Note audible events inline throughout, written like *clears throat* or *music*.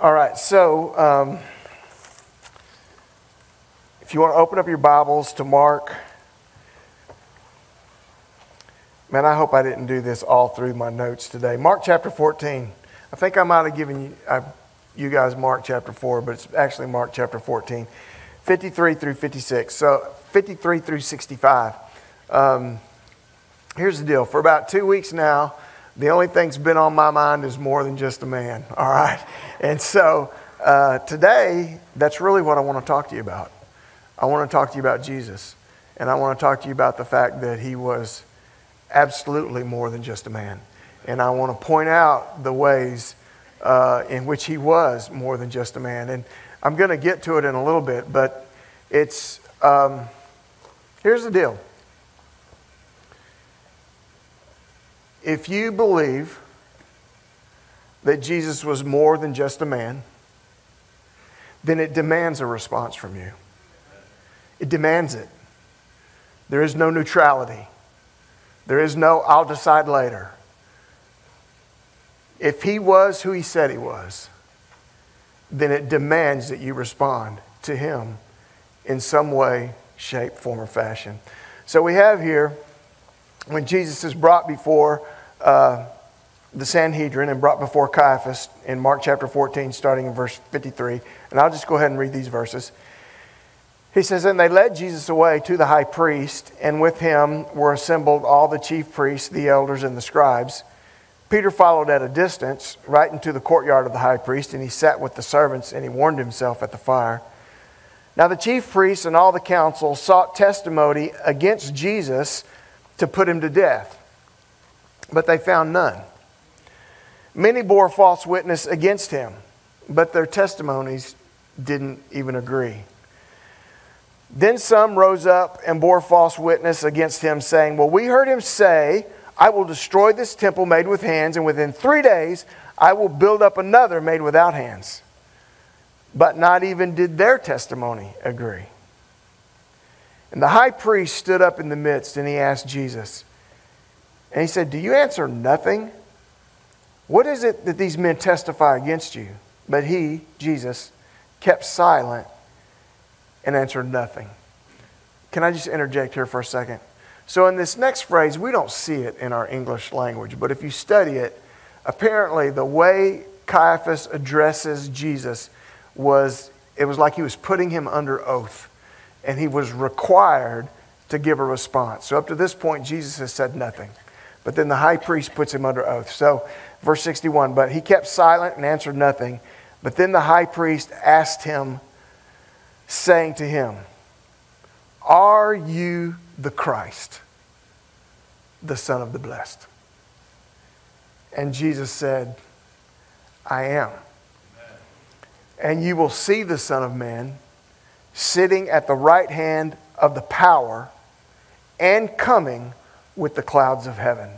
All right, so um, if you want to open up your Bibles to Mark, man, I hope I didn't do this all through my notes today. Mark chapter 14. I think I might have given you, I, you guys Mark chapter 4, but it's actually Mark chapter 14, 53 through 56. So 53 through 65. Um, here's the deal for about two weeks now, the only thing's been on my mind is more than just a man, *laughs* all right? And so uh, today, that's really what I want to talk to you about. I want to talk to you about Jesus. And I want to talk to you about the fact that he was absolutely more than just a man. And I want to point out the ways uh, in which he was more than just a man. And I'm going to get to it in a little bit, but it's um, here's the deal. If you believe that Jesus was more than just a man, then it demands a response from you. It demands it. There is no neutrality. There is no, I'll decide later. If he was who he said he was, then it demands that you respond to him in some way, shape, form, or fashion. So we have here when Jesus is brought before uh, the Sanhedrin and brought before Caiaphas in Mark chapter 14, starting in verse 53. And I'll just go ahead and read these verses. He says, And they led Jesus away to the high priest, and with him were assembled all the chief priests, the elders, and the scribes. Peter followed at a distance, right into the courtyard of the high priest, and he sat with the servants, and he warmed himself at the fire. Now the chief priests and all the council sought testimony against Jesus to put him to death but they found none. Many bore false witness against him, but their testimonies didn't even agree. Then some rose up and bore false witness against him, saying, Well, we heard him say, I will destroy this temple made with hands, and within three days I will build up another made without hands. But not even did their testimony agree. And the high priest stood up in the midst, and he asked Jesus, and he said, Do you answer nothing? What is it that these men testify against you? But he, Jesus, kept silent and answered nothing. Can I just interject here for a second? So, in this next phrase, we don't see it in our English language, but if you study it, apparently the way Caiaphas addresses Jesus was it was like he was putting him under oath, and he was required to give a response. So, up to this point, Jesus has said nothing. But then the high priest puts him under oath. So, verse 61 But he kept silent and answered nothing. But then the high priest asked him, saying to him, Are you the Christ, the Son of the Blessed? And Jesus said, I am. And you will see the Son of Man sitting at the right hand of the power and coming with the clouds of heaven.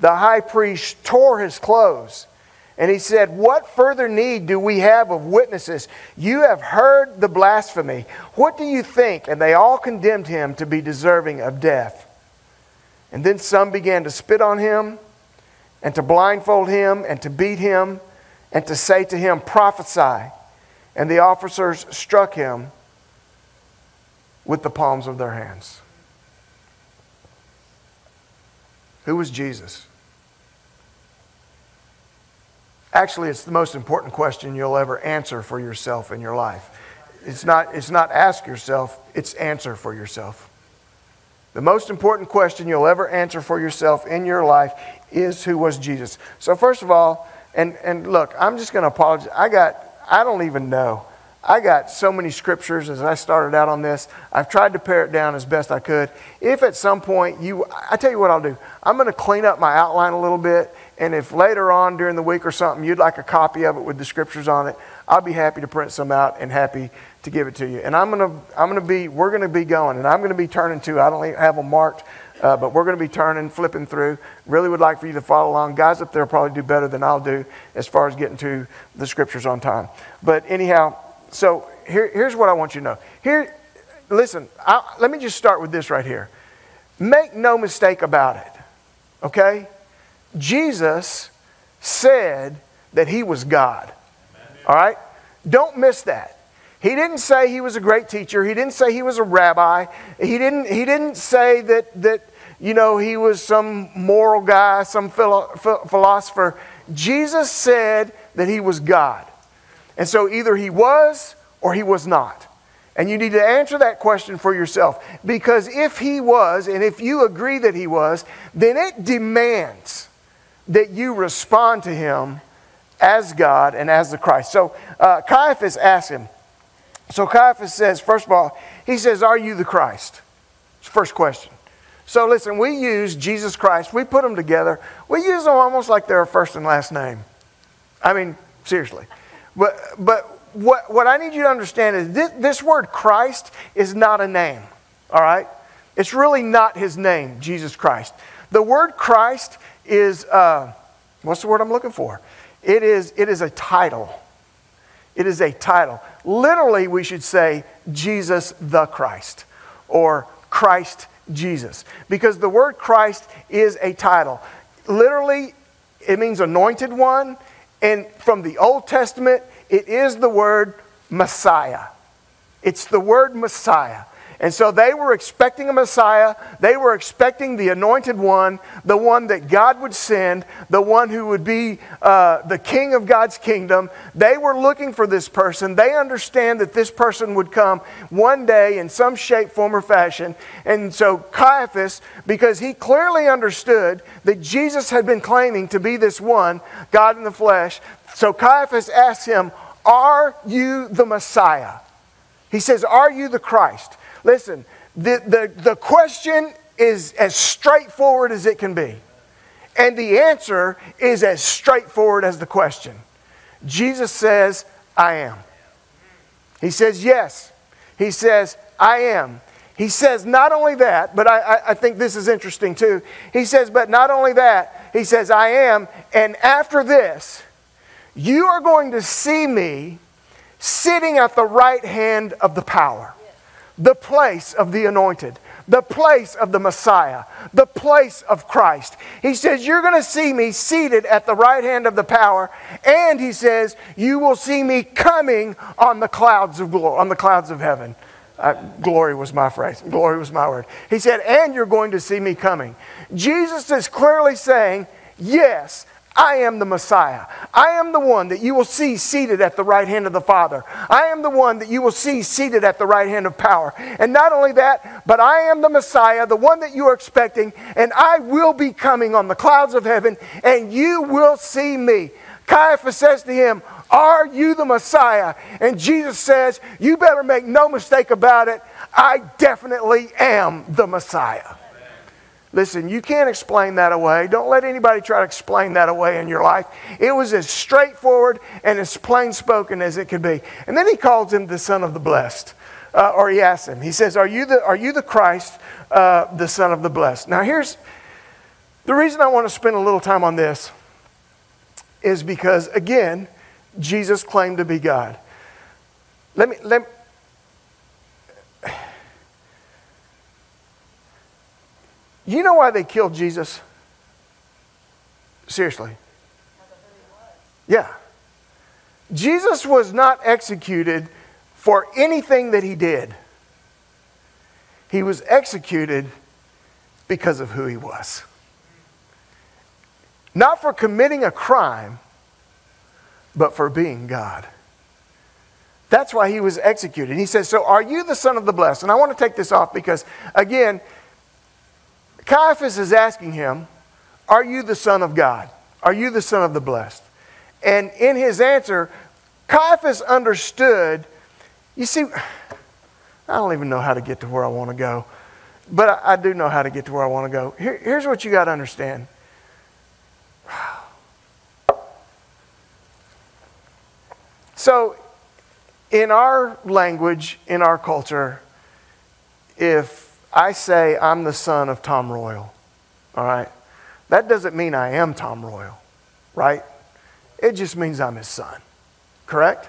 The high priest tore his clothes and he said, What further need do we have of witnesses? You have heard the blasphemy. What do you think? And they all condemned him to be deserving of death. And then some began to spit on him and to blindfold him and to beat him and to say to him, Prophesy. And the officers struck him with the palms of their hands. Who was Jesus? Actually, it's the most important question you'll ever answer for yourself in your life. It's not, it's not ask yourself, it's answer for yourself. The most important question you'll ever answer for yourself in your life is who was Jesus. So, first of all, and, and look, I'm just going to apologize. I got, I don't even know. I got so many scriptures as I started out on this. I've tried to pare it down as best I could. If at some point you, I tell you what I'll do. I'm going to clean up my outline a little bit. And if later on during the week or something you'd like a copy of it with the scriptures on it, I'll be happy to print some out and happy to give it to you. And I'm going to, I'm going to be, we're going to be going, and I'm going to be turning to, I don't have them marked, uh, but we're going to be turning, flipping through. Really would like for you to follow along. Guys up there probably do better than I'll do as far as getting to the scriptures on time. But anyhow, so here, here's what I want you to know. Here, listen, I, let me just start with this right here. Make no mistake about it, okay? Jesus said that he was God. All right? Don't miss that. He didn't say he was a great teacher. He didn't say he was a rabbi. He didn't, he didn't say that, that, you know, he was some moral guy, some philo- philosopher. Jesus said that he was God. And so either he was or he was not. And you need to answer that question for yourself. Because if he was, and if you agree that he was, then it demands that you respond to him as God and as the Christ. So uh, Caiaphas asks him. So Caiaphas says, first of all, he says, Are you the Christ? It's the First question. So listen, we use Jesus Christ, we put them together, we use them almost like they're a first and last name. I mean, seriously. But, but what, what I need you to understand is this, this word Christ is not a name, all right? It's really not his name, Jesus Christ. The word Christ is, uh, what's the word I'm looking for? It is, it is a title. It is a title. Literally, we should say Jesus the Christ or Christ Jesus because the word Christ is a title. Literally, it means anointed one. And from the Old Testament, it is the word Messiah. It's the word Messiah. And so they were expecting a Messiah. They were expecting the anointed one, the one that God would send, the one who would be uh, the king of God's kingdom. They were looking for this person. They understand that this person would come one day in some shape, form, or fashion. And so Caiaphas, because he clearly understood that Jesus had been claiming to be this one, God in the flesh, so Caiaphas asked him, Are you the Messiah? He says, Are you the Christ? Listen, the, the, the question is as straightforward as it can be. And the answer is as straightforward as the question. Jesus says, I am. He says, Yes. He says, I am. He says, not only that, but I, I, I, think this is interesting too. He says, but not only that, he says, I am. And after this, you are going to see me sitting at the right hand of the power, the place of the anointed, the place of the Messiah, the place of Christ. He says, You're going to see me seated at the right hand of the power, and he says, You will see me coming on the clouds of glory, on the clouds of heaven. Uh, glory was my phrase. Glory was my word. He said, And you're going to see me coming. Jesus is clearly saying, Yes, I am the Messiah. I am the one that you will see seated at the right hand of the Father. I am the one that you will see seated at the right hand of power. And not only that, but I am the Messiah, the one that you are expecting, and I will be coming on the clouds of heaven, and you will see me. Caiaphas says to him, Are you the Messiah? And Jesus says, You better make no mistake about it. I definitely am the Messiah. Listen, you can't explain that away. Don't let anybody try to explain that away in your life. It was as straightforward and as plain spoken as it could be. And then he calls him the Son of the Blessed. Uh, or he asks him, he says, Are you the, are you the Christ, uh, the Son of the Blessed? Now, here's the reason I want to spend a little time on this is because, again, Jesus claimed to be God. Let me, let, You know why they killed Jesus? Seriously. Yeah. Jesus was not executed for anything that he did. He was executed because of who he was. Not for committing a crime, but for being God. That's why he was executed. He says, So are you the Son of the Blessed? And I want to take this off because, again, Caiaphas is asking him, Are you the Son of God? Are you the Son of the Blessed? And in his answer, Caiaphas understood. You see, I don't even know how to get to where I want to go, but I, I do know how to get to where I want to go. Here, here's what you got to understand. So, in our language, in our culture, if I say I'm the son of Tom Royal, all right? That doesn't mean I am Tom Royal, right? It just means I'm his son, correct?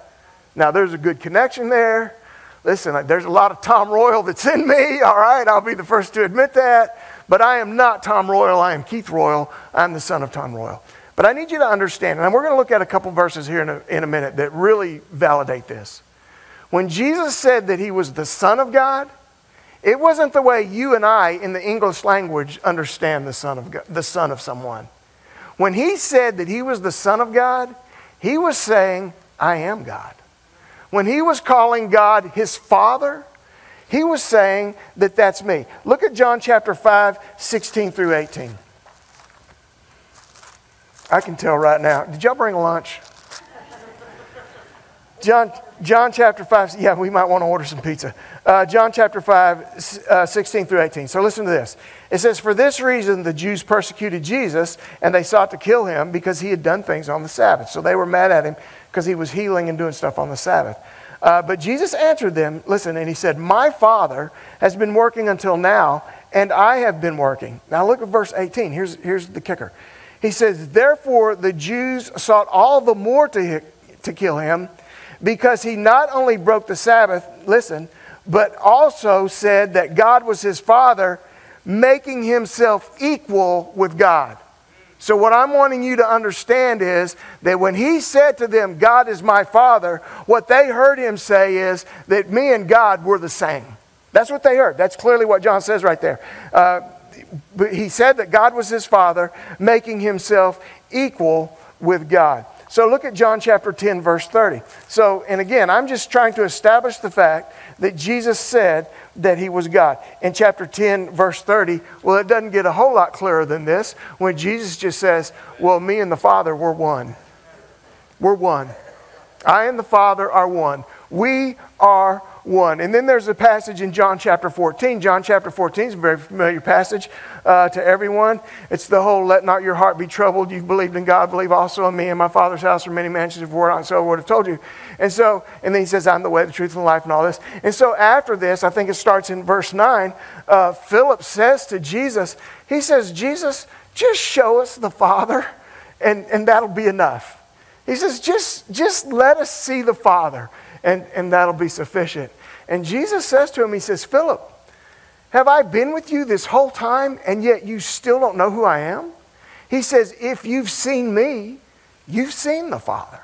Now, there's a good connection there. Listen, there's a lot of Tom Royal that's in me, all right? I'll be the first to admit that. But I am not Tom Royal. I am Keith Royal. I'm the son of Tom Royal. But I need you to understand, and we're going to look at a couple verses here in a, in a minute that really validate this. When Jesus said that he was the Son of God, it wasn't the way you and I in the English language understand the Son of, God, the son of someone. When he said that he was the Son of God, he was saying, I am God. When he was calling God his Father, he was saying that that's me. Look at John chapter 5, 16 through 18. I can tell right now. Did y'all bring lunch? John, John chapter 5, yeah, we might want to order some pizza. Uh, John chapter 5, uh, 16 through 18. So listen to this. It says, For this reason the Jews persecuted Jesus, and they sought to kill him because he had done things on the Sabbath. So they were mad at him because he was healing and doing stuff on the Sabbath. Uh, but Jesus answered them, listen, and he said, My Father has been working until now, and I have been working. Now look at verse 18. Here's, here's the kicker. He says, Therefore the Jews sought all the more to, to kill him because he not only broke the Sabbath, listen, but also said that God was his Father, making himself equal with God. So, what I'm wanting you to understand is that when he said to them, God is my Father, what they heard him say is that me and God were the same. That's what they heard. That's clearly what John says right there. Uh, he said that God was his father, making himself equal with God. So look at John chapter 10, verse 30. So, and again, I'm just trying to establish the fact that Jesus said that he was God. In chapter 10, verse 30, well, it doesn't get a whole lot clearer than this when Jesus just says, Well, me and the Father, we're one. We're one. I and the Father are one. We are 1. And then there's a passage in John chapter 14. John chapter 14 is a very familiar passage uh, to everyone. It's the whole, let not your heart be troubled. You've believed in God, believe also in me. In my Father's house are many mansions. If were not so, I would have told you. And so, and then he says, I'm the way, the truth, and the life, and all this. And so after this, I think it starts in verse 9, uh, Philip says to Jesus, he says, Jesus, just show us the Father, and, and that'll be enough. He says, just, just let us see the Father and, and that'll be sufficient. And Jesus says to him, He says, Philip, have I been with you this whole time and yet you still don't know who I am? He says, If you've seen me, you've seen the Father.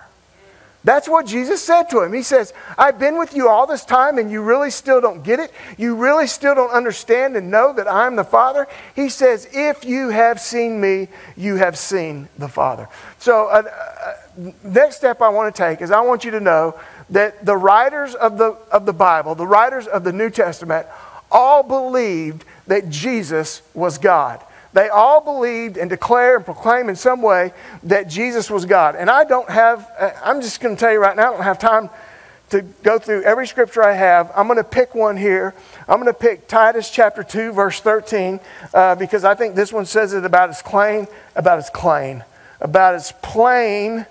That's what Jesus said to him. He says, I've been with you all this time and you really still don't get it. You really still don't understand and know that I'm the Father. He says, If you have seen me, you have seen the Father. So, uh, uh, next step I want to take is I want you to know that the writers of the, of the Bible, the writers of the New Testament, all believed that Jesus was God. They all believed and declare and proclaim in some way that Jesus was God. And I don't have, I'm just going to tell you right now, I don't have time to go through every scripture I have. I'm going to pick one here. I'm going to pick Titus chapter 2, verse 13, uh, because I think this one says it about as plain, about as plain, about as plain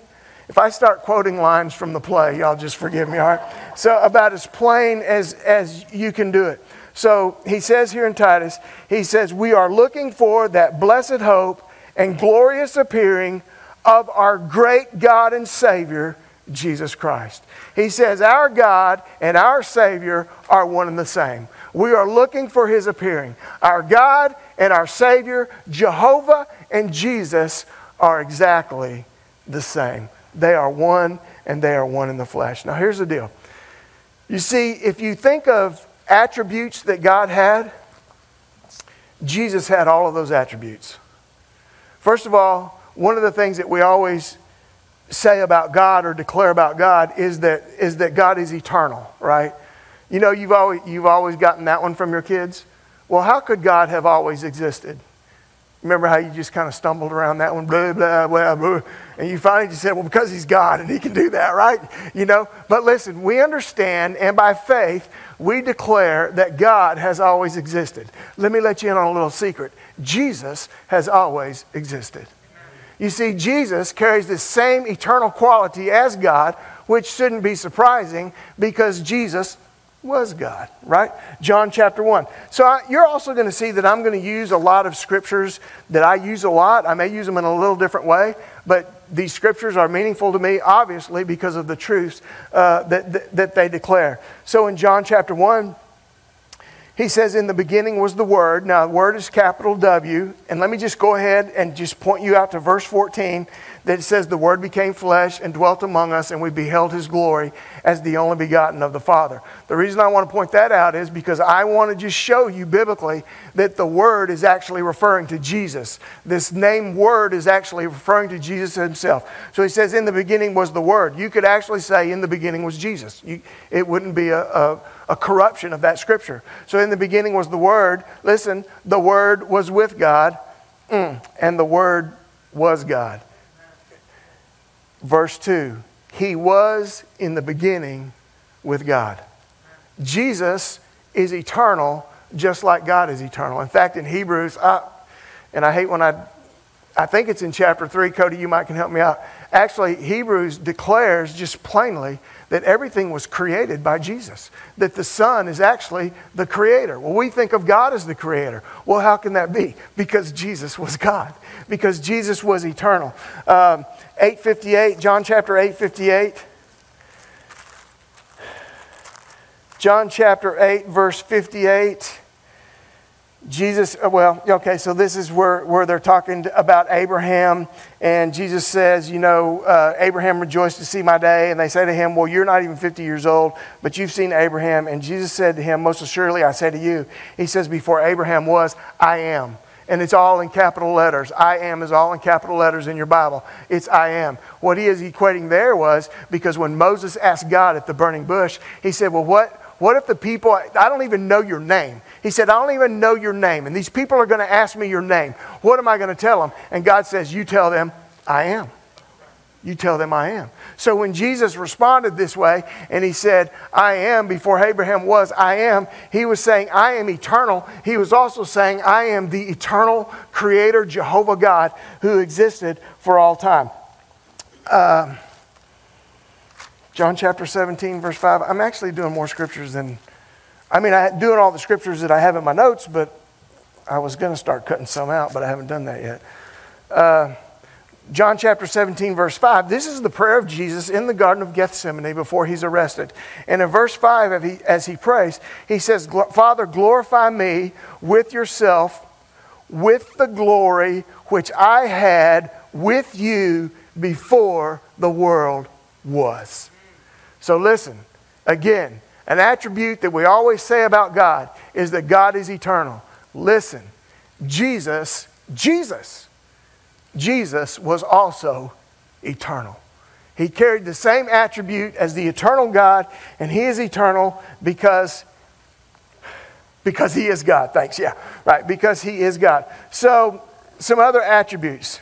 if I start quoting lines from the play, y'all just forgive me, all right? So, about as plain as, as you can do it. So, he says here in Titus, he says, We are looking for that blessed hope and glorious appearing of our great God and Savior, Jesus Christ. He says, Our God and our Savior are one and the same. We are looking for his appearing. Our God and our Savior, Jehovah and Jesus, are exactly the same. They are one and they are one in the flesh. Now, here's the deal. You see, if you think of attributes that God had, Jesus had all of those attributes. First of all, one of the things that we always say about God or declare about God is that, is that God is eternal, right? You know, you've always, you've always gotten that one from your kids. Well, how could God have always existed? Remember how you just kind of stumbled around that one, blah, blah, blah, blah. And you finally just said, well, because he's God and he can do that, right? You know? But listen, we understand, and by faith, we declare that God has always existed. Let me let you in on a little secret Jesus has always existed. You see, Jesus carries the same eternal quality as God, which shouldn't be surprising because Jesus was God, right? John chapter 1. So I, you're also going to see that I'm going to use a lot of scriptures that I use a lot. I may use them in a little different way, but these scriptures are meaningful to me, obviously, because of the truths uh, that, that, that they declare. So in John chapter 1, he says, In the beginning was the Word. Now, the Word is capital W. And let me just go ahead and just point you out to verse 14 that it says, The Word became flesh and dwelt among us, and we beheld His glory as the only begotten of the Father. The reason I want to point that out is because I want to just show you biblically that the Word is actually referring to Jesus. This name Word is actually referring to Jesus Himself. So He says, In the beginning was the Word. You could actually say, In the beginning was Jesus. You, it wouldn't be a, a a corruption of that scripture. So in the beginning was the Word. Listen, the Word was with God, mm, and the Word was God. Verse 2 He was in the beginning with God. Jesus is eternal, just like God is eternal. In fact, in Hebrews, I, and I hate when I, I think it's in chapter 3, Cody, you might can help me out. Actually, Hebrews declares just plainly that everything was created by Jesus, that the Son is actually the creator. Well, we think of God as the creator. Well, how can that be? Because Jesus was God, because Jesus was eternal. Um, 858, John chapter 858. John chapter 8, verse 58. Jesus, uh, well, okay, so this is where, where they're talking about Abraham, and Jesus says, You know, uh, Abraham rejoiced to see my day. And they say to him, Well, you're not even 50 years old, but you've seen Abraham. And Jesus said to him, Most assuredly, I say to you, He says, Before Abraham was, I am. And it's all in capital letters. I am is all in capital letters in your Bible. It's I am. What he is equating there was because when Moses asked God at the burning bush, he said, Well, what, what if the people, I don't even know your name? He said, I don't even know your name. And these people are going to ask me your name. What am I going to tell them? And God says, You tell them, I am. You tell them I am. So when Jesus responded this way and he said, I am, before Abraham was, I am, he was saying, I am eternal. He was also saying, I am the eternal creator, Jehovah God, who existed for all time. Uh, John chapter 17, verse 5. I'm actually doing more scriptures than I mean, I'm doing all the scriptures that I have in my notes, but I was going to start cutting some out, but I haven't done that yet. Uh, John chapter 17, verse 5. This is the prayer of Jesus in the Garden of Gethsemane before he's arrested. And in verse 5, as he, as he prays, he says, Father, glorify me with yourself, with the glory which I had with you before the world was. So listen, again, an attribute that we always say about God is that God is eternal. Listen, Jesus, Jesus, Jesus was also eternal. He carried the same attribute as the eternal God, and He is eternal because, because He is God. Thanks, yeah, right, because He is God. So, some other attributes.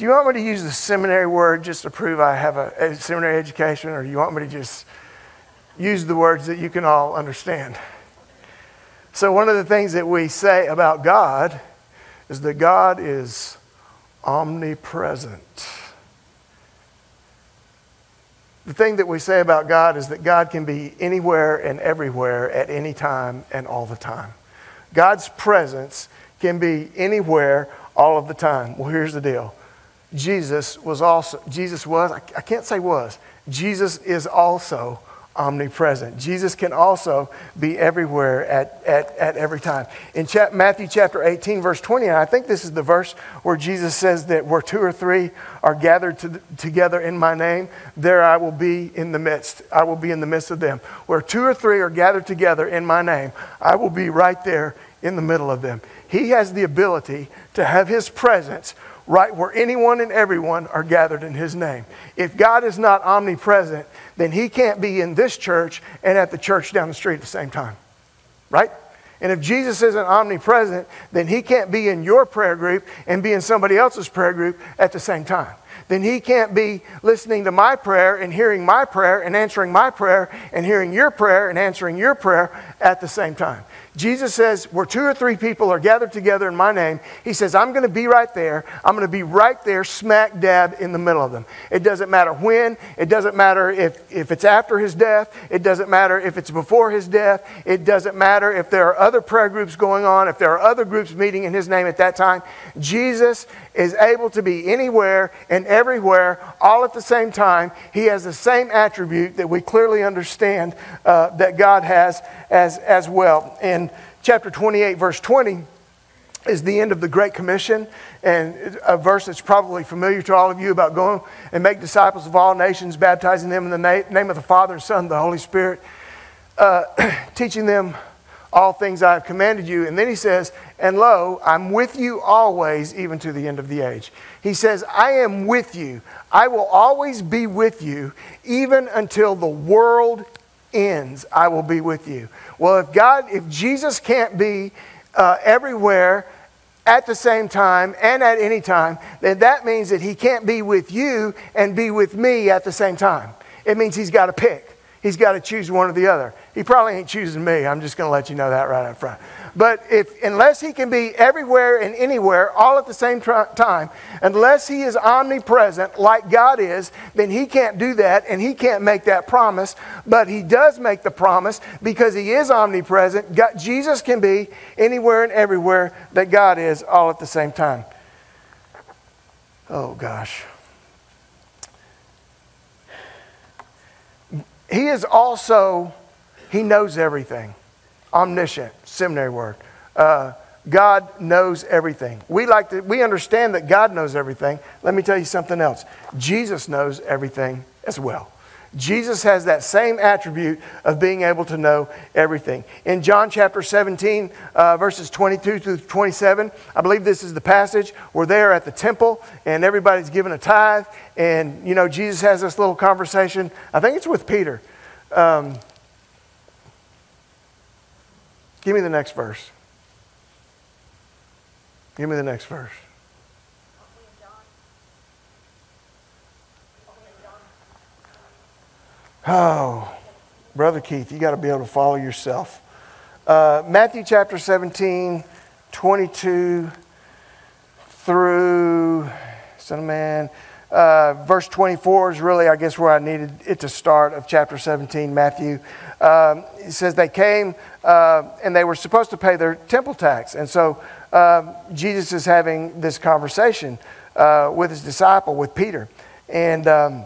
Do you want me to use the seminary word just to prove I have a, a seminary education, or do you want me to just use the words that you can all understand. So, one of the things that we say about God is that God is omnipresent. The thing that we say about God is that God can be anywhere and everywhere at any time and all the time. God's presence can be anywhere all of the time. Well, here's the deal. Jesus was also, Jesus was, I can't say was, Jesus is also omnipresent. Jesus can also be everywhere at, at, at every time. In Matthew chapter 18, verse 20, and I think this is the verse where Jesus says that where two or three are gathered to, together in my name, there I will be in the midst. I will be in the midst of them. Where two or three are gathered together in my name, I will be right there in the middle of them. He has the ability to have his presence right where anyone and everyone are gathered in his name. If God is not omnipresent, then he can't be in this church and at the church down the street at the same time. Right? And if Jesus isn't omnipresent, then he can't be in your prayer group and be in somebody else's prayer group at the same time. Then he can't be listening to my prayer and hearing my prayer and answering my prayer and hearing your prayer and answering your prayer at the same time. Jesus says, where two or three people are gathered together in my name, he says, I'm going to be right there. I'm going to be right there, smack dab in the middle of them. It doesn't matter when. It doesn't matter if, if it's after his death. It doesn't matter if it's before his death. It doesn't matter if there are other prayer groups going on, if there are other groups meeting in his name at that time. Jesus is able to be anywhere and everywhere all at the same time. He has the same attribute that we clearly understand uh, that God has as, as well. And chapter 28, verse 20, is the end of the Great Commission, and a verse that's probably familiar to all of you about going and make disciples of all nations, baptizing them in the na- name of the Father, Son, the Holy Spirit, uh, *clears throat* teaching them all things I have commanded you. And then he says, And lo, I'm with you always, even to the end of the age. He says, I am with you. I will always be with you, even until the world ends. I will be with you. Well, if God, if Jesus can't be uh, everywhere at the same time and at any time, then that means that he can't be with you and be with me at the same time. It means he's got to pick. He's got to choose one or the other. He probably ain't choosing me. I'm just going to let you know that right up front. But if, unless he can be everywhere and anywhere all at the same time, unless he is omnipresent like God is, then he can't do that and he can't make that promise. But he does make the promise because he is omnipresent. God, Jesus can be anywhere and everywhere that God is all at the same time. Oh, gosh. He is also, he knows everything. Omniscient, seminary word. Uh, God knows everything. We like to, we understand that God knows everything. Let me tell you something else. Jesus knows everything as well. Jesus has that same attribute of being able to know everything. In John chapter 17, uh, verses 22 to 27, I believe this is the passage. We're there at the temple and everybody's given a tithe. And, you know, Jesus has this little conversation. I think it's with Peter. Um, give me the next verse. Give me the next verse. Oh, Brother Keith, you got to be able to follow yourself. Uh, Matthew chapter 17, 22 through, Son of Man, uh, verse 24 is really, I guess, where I needed it to start of chapter 17, Matthew. Um, it says they came uh, and they were supposed to pay their temple tax. And so uh, Jesus is having this conversation uh, with his disciple, with Peter. And. Um,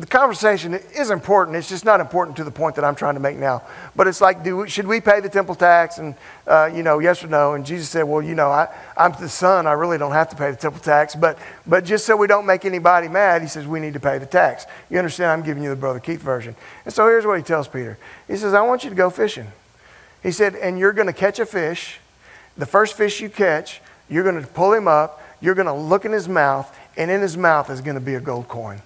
the conversation is important. It's just not important to the point that I'm trying to make now. But it's like, do should we pay the temple tax? And, uh, you know, yes or no. And Jesus said, well, you know, I, I'm the son. I really don't have to pay the temple tax. But, but just so we don't make anybody mad, he says, we need to pay the tax. You understand? I'm giving you the Brother Keith version. And so here's what he tells Peter He says, I want you to go fishing. He said, and you're going to catch a fish. The first fish you catch, you're going to pull him up. You're going to look in his mouth. And in his mouth is going to be a gold coin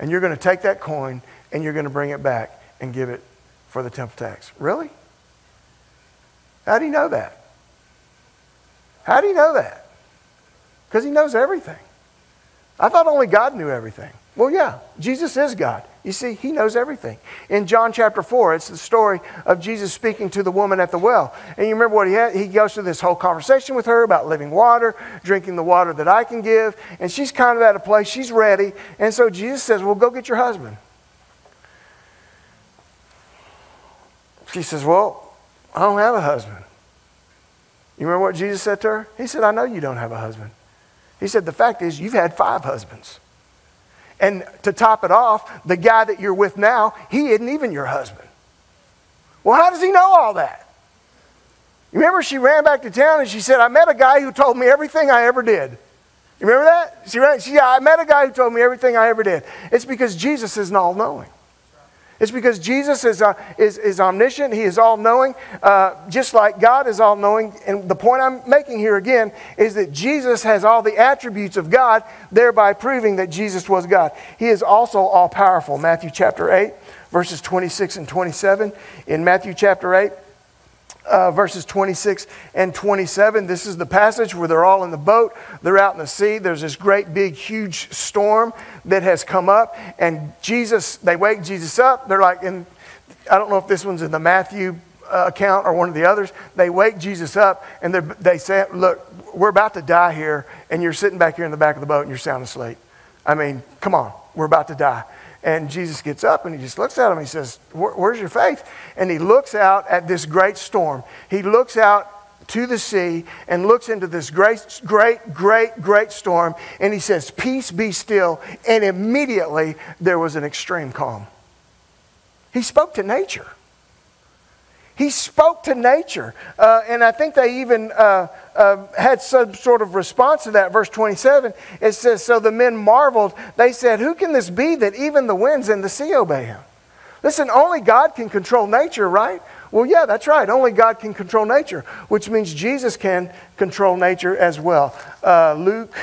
and you're going to take that coin and you're going to bring it back and give it for the temple tax. Really? How do you know that? How do you know that? Because he knows everything. I thought only God knew everything. Well, yeah, Jesus is God. You see, he knows everything. In John chapter 4, it's the story of Jesus speaking to the woman at the well. And you remember what he had? He goes through this whole conversation with her about living water, drinking the water that I can give. And she's kind of at a place, she's ready. And so Jesus says, Well, go get your husband. She says, Well, I don't have a husband. You remember what Jesus said to her? He said, I know you don't have a husband. He said, The fact is, you've had five husbands. And to top it off, the guy that you're with now, he isn't even your husband. Well, how does he know all that? You remember she ran back to town and she said, I met a guy who told me everything I ever did. You remember that? She ran, she, I met a guy who told me everything I ever did. It's because Jesus isn't all knowing. It's because Jesus is, uh, is, is omniscient, He is all knowing, uh, just like God is all knowing. And the point I'm making here again is that Jesus has all the attributes of God, thereby proving that Jesus was God. He is also all powerful. Matthew chapter 8, verses 26 and 27. In Matthew chapter 8, uh, verses 26 and 27. This is the passage where they're all in the boat. They're out in the sea. There's this great, big, huge storm that has come up. And Jesus, they wake Jesus up. They're like, and I don't know if this one's in the Matthew uh, account or one of the others. They wake Jesus up and they say, Look, we're about to die here. And you're sitting back here in the back of the boat and you're sound asleep. I mean, come on, we're about to die. And Jesus gets up and he just looks at him. He says, Where's your faith? And he looks out at this great storm. He looks out to the sea and looks into this great, great, great, great storm. And he says, Peace be still. And immediately there was an extreme calm. He spoke to nature. He spoke to nature. Uh, and I think they even uh, uh, had some sort of response to that. Verse 27, it says, So the men marveled. They said, Who can this be that even the winds and the sea obey him? Listen, only God can control nature, right? Well, yeah, that's right. Only God can control nature, which means Jesus can control nature as well. Uh, Luke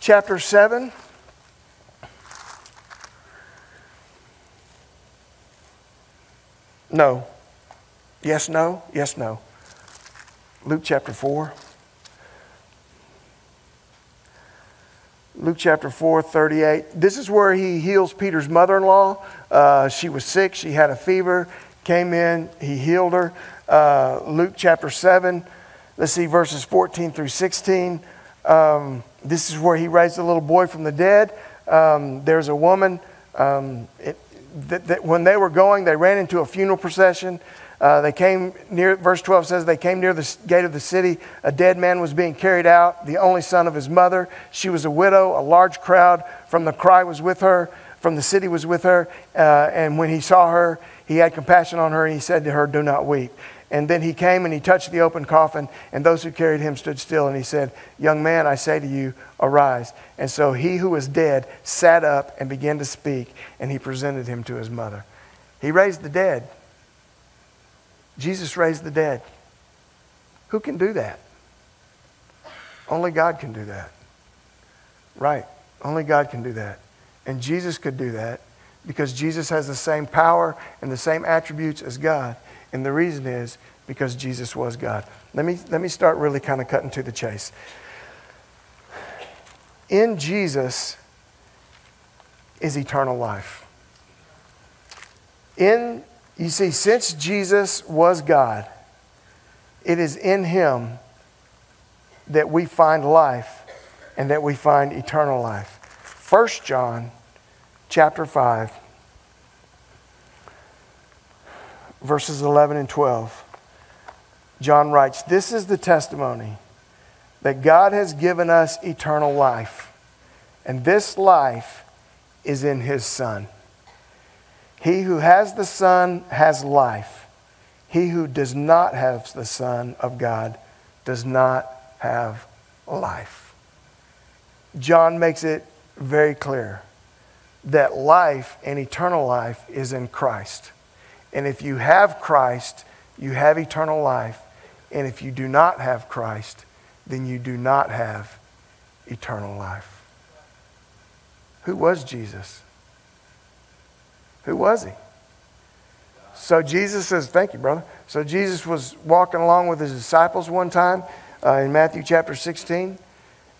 chapter 7. No. Yes, no. Yes, no. Luke chapter 4. Luke chapter 4, 38. This is where he heals Peter's mother in law. Uh, she was sick, she had a fever, came in, he healed her. Uh, Luke chapter 7, let's see, verses 14 through 16. Um, this is where he raised a little boy from the dead. Um, there's a woman, um, it, that, that when they were going, they ran into a funeral procession. Uh, they came near, verse 12 says, they came near the gate of the city. A dead man was being carried out, the only son of his mother. She was a widow. A large crowd from the cry was with her, from the city was with her. Uh, and when he saw her, he had compassion on her and he said to her, Do not weep. And then he came and he touched the open coffin, and those who carried him stood still. And he said, Young man, I say to you, arise. And so he who was dead sat up and began to speak, and he presented him to his mother. He raised the dead. Jesus raised the dead. Who can do that? Only God can do that. Right. Only God can do that. And Jesus could do that because Jesus has the same power and the same attributes as God. And the reason is because Jesus was God. Let me, let me start really kind of cutting to the chase. In Jesus is eternal life. In you see, since Jesus was God, it is in him that we find life and that we find eternal life. 1 John chapter 5 verses 11 and 12. John writes, "This is the testimony that God has given us eternal life, and this life is in his son." He who has the Son has life. He who does not have the Son of God does not have life. John makes it very clear that life and eternal life is in Christ. And if you have Christ, you have eternal life. And if you do not have Christ, then you do not have eternal life. Who was Jesus? Who was he? So Jesus says, Thank you, brother. So Jesus was walking along with his disciples one time uh, in Matthew chapter 16.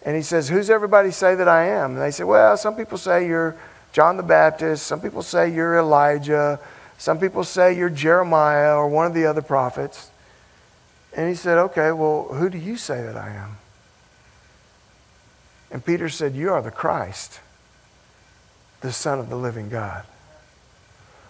And he says, Who's everybody say that I am? And they say, Well, some people say you're John the Baptist. Some people say you're Elijah. Some people say you're Jeremiah or one of the other prophets. And he said, Okay, well, who do you say that I am? And Peter said, You are the Christ, the Son of the living God.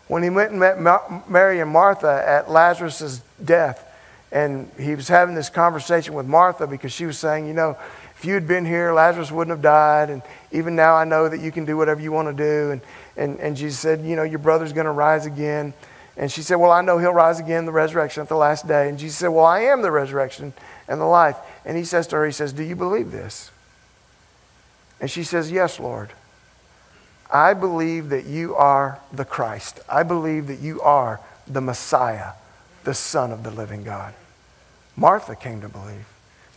When he went and met Mary and Martha at Lazarus' death, and he was having this conversation with Martha because she was saying, You know, if you had been here, Lazarus wouldn't have died. And even now I know that you can do whatever you want to do. And, and, and Jesus said, You know, your brother's going to rise again. And she said, Well, I know he'll rise again, the resurrection at the last day. And Jesus said, Well, I am the resurrection and the life. And he says to her, He says, Do you believe this? And she says, Yes, Lord. I believe that you are the Christ. I believe that you are the Messiah, the Son of the living God. Martha came to believe.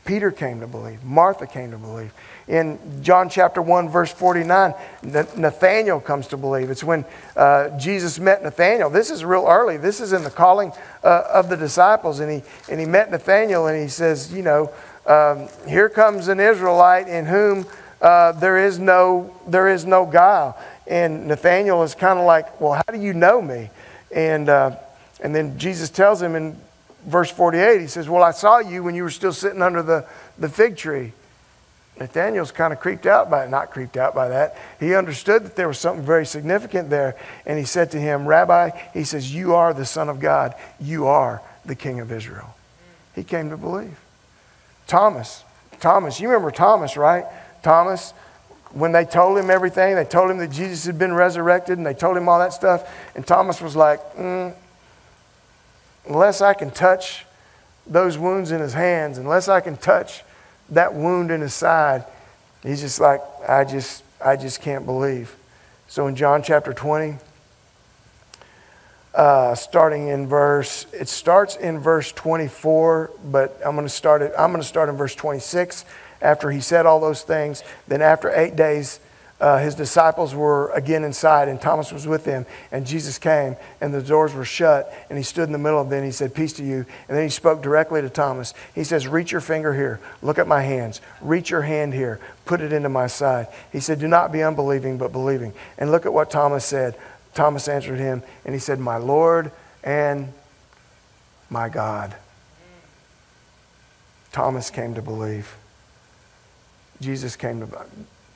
Peter came to believe. Martha came to believe. In John chapter 1, verse 49, Nathanael comes to believe. It's when uh, Jesus met Nathanael. This is real early. This is in the calling uh, of the disciples. And he, and he met Nathanael and he says, You know, um, here comes an Israelite in whom uh, there, is no, there is no guile. And Nathanael is kind of like, Well, how do you know me? And, uh, and then Jesus tells him in verse 48, he says, Well, I saw you when you were still sitting under the, the fig tree. Nathanael's kind of creeped out by it, not creeped out by that. He understood that there was something very significant there. And he said to him, Rabbi, he says, You are the Son of God. You are the King of Israel. He came to believe. Thomas, Thomas, you remember Thomas, right? Thomas, when they told him everything, they told him that Jesus had been resurrected and they told him all that stuff. And Thomas was like, mm, unless I can touch those wounds in his hands, unless I can touch that wound in his side, he's just like, I just, I just can't believe. So in John chapter 20, uh, starting in verse, it starts in verse 24, but I'm going to start it, I'm going to start in verse 26 after he said all those things. Then after eight days, uh, his disciples were again inside, and Thomas was with them. And Jesus came, and the doors were shut, and he stood in the middle of them. And He said, Peace to you. And then he spoke directly to Thomas. He says, Reach your finger here. Look at my hands. Reach your hand here. Put it into my side. He said, Do not be unbelieving, but believing. And look at what Thomas said. Thomas answered him, and he said, My Lord and my God. Thomas came to believe. Jesus came to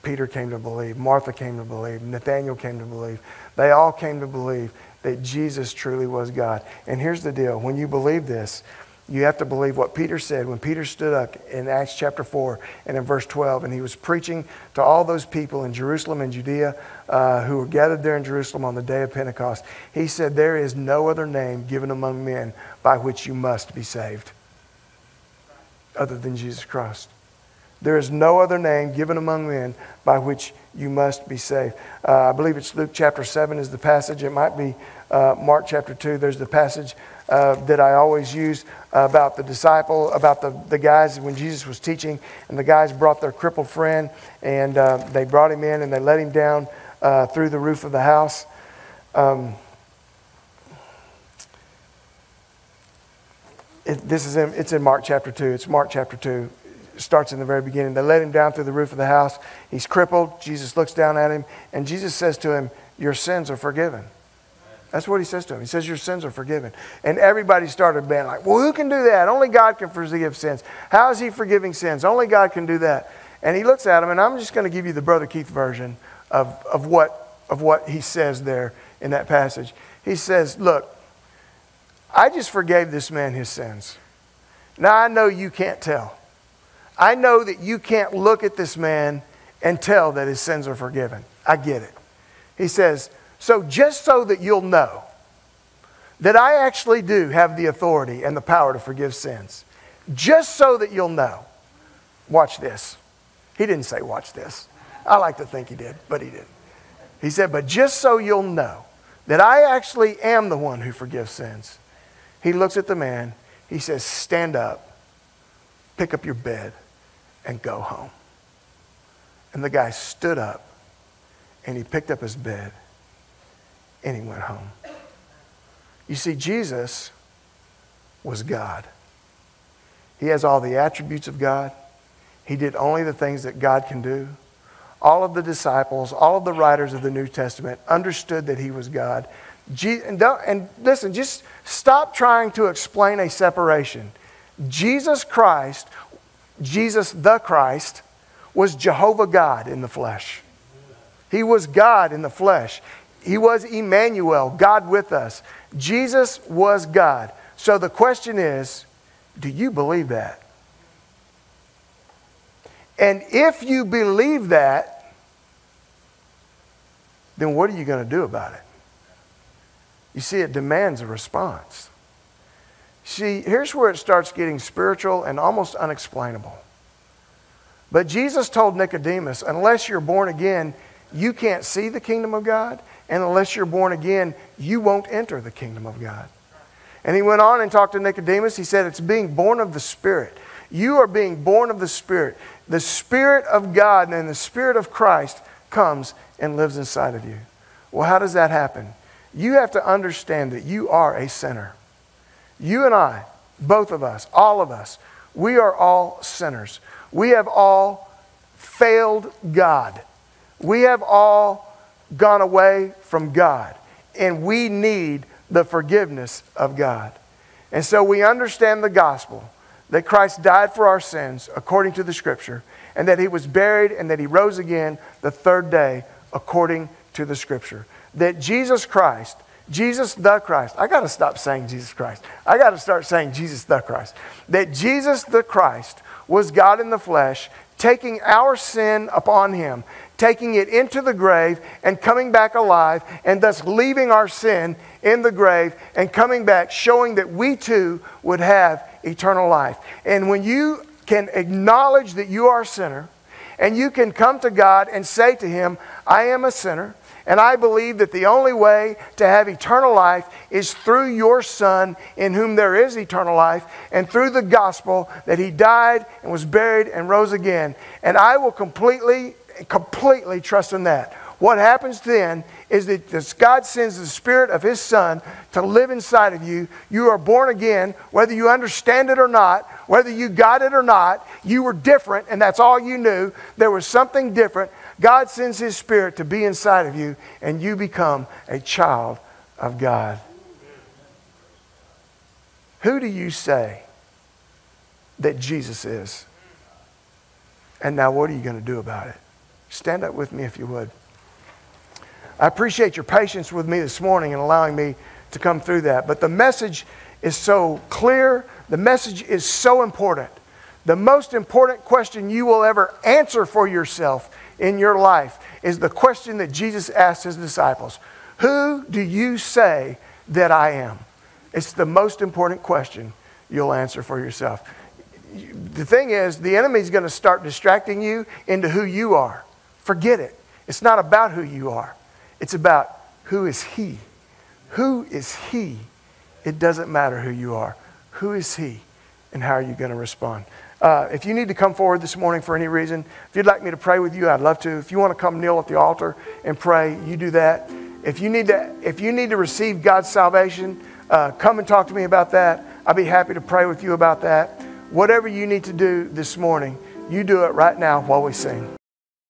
Peter came to believe, Martha came to believe, Nathaniel came to believe. They all came to believe that Jesus truly was God. And here's the deal when you believe this, you have to believe what Peter said when Peter stood up in Acts chapter 4 and in verse 12, and he was preaching to all those people in Jerusalem and Judea uh, who were gathered there in Jerusalem on the day of Pentecost. He said, There is no other name given among men by which you must be saved other than Jesus Christ. There is no other name given among men by which you must be saved. Uh, I believe it's Luke chapter 7 is the passage. It might be uh, Mark chapter 2. There's the passage uh, that I always use about the disciple, about the, the guys when Jesus was teaching, and the guys brought their crippled friend, and uh, they brought him in and they let him down uh, through the roof of the house. Um, it, this is in, it's in Mark chapter 2. It's Mark chapter 2 starts in the very beginning. They let him down through the roof of the house. He's crippled. Jesus looks down at him, and Jesus says to him, Your sins are forgiven. That's what he says to him. He says, Your sins are forgiven. And everybody started being like, Well, who can do that? Only God can forgive sins. How is he forgiving sins? Only God can do that. And he looks at him, and I'm just going to give you the Brother Keith version of, of, what, of what he says there in that passage. He says, Look, I just forgave this man his sins. Now I know you can't tell. I know that you can't look at this man and tell that his sins are forgiven. I get it. He says, So just so that you'll know that I actually do have the authority and the power to forgive sins, just so that you'll know, watch this. He didn't say, Watch this. I like to think he did, but he didn't. He said, But just so you'll know that I actually am the one who forgives sins. He looks at the man. He says, Stand up, pick up your bed, and go home. And the guy stood up and he picked up his bed and he went home. You see, Jesus was God. He has all the attributes of God. He did only the things that God can do. All of the disciples, all of the writers of the New Testament understood that he was God. and, and listen, just stop trying to explain a separation. Jesus Christ Jesus the Christ was Jehovah God in the flesh. He was God in the flesh. He was Emmanuel, God with us. Jesus was God. So the question is do you believe that? And if you believe that, then what are you going to do about it? You see, it demands a response. See, here's where it starts getting spiritual and almost unexplainable. But Jesus told Nicodemus, unless you're born again, you can't see the kingdom of God. And unless you're born again, you won't enter the kingdom of God. And he went on and talked to Nicodemus. He said, It's being born of the Spirit. You are being born of the Spirit. The Spirit of God and the Spirit of Christ comes and lives inside of you. Well, how does that happen? You have to understand that you are a sinner. You and I, both of us, all of us, we are all sinners. We have all failed God. We have all gone away from God. And we need the forgiveness of God. And so we understand the gospel that Christ died for our sins according to the scripture, and that he was buried and that he rose again the third day according to the scripture. That Jesus Christ Jesus the Christ. I got to stop saying Jesus Christ. I got to start saying Jesus the Christ. That Jesus the Christ was God in the flesh, taking our sin upon him, taking it into the grave and coming back alive, and thus leaving our sin in the grave and coming back, showing that we too would have eternal life. And when you can acknowledge that you are a sinner, and you can come to God and say to Him, I am a sinner. And I believe that the only way to have eternal life is through your Son, in whom there is eternal life, and through the gospel that He died and was buried and rose again. And I will completely, completely trust in that. What happens then is that God sends the Spirit of His Son to live inside of you. You are born again, whether you understand it or not, whether you got it or not. You were different, and that's all you knew. There was something different. God sends His Spirit to be inside of you, and you become a child of God. Who do you say that Jesus is? And now, what are you going to do about it? Stand up with me if you would. I appreciate your patience with me this morning and allowing me to come through that. But the message is so clear, the message is so important. The most important question you will ever answer for yourself in your life is the question that Jesus asked his disciples Who do you say that I am? It's the most important question you'll answer for yourself. The thing is, the enemy's going to start distracting you into who you are. Forget it. It's not about who you are. It's about who is He. Who is He? It doesn't matter who you are. Who is He? And how are you going to respond? Uh, if you need to come forward this morning for any reason, if you'd like me to pray with you, I'd love to. If you want to come kneel at the altar and pray, you do that. If you need to, if you need to receive God's salvation, uh, come and talk to me about that. I'll be happy to pray with you about that. Whatever you need to do this morning, you do it right now while we sing.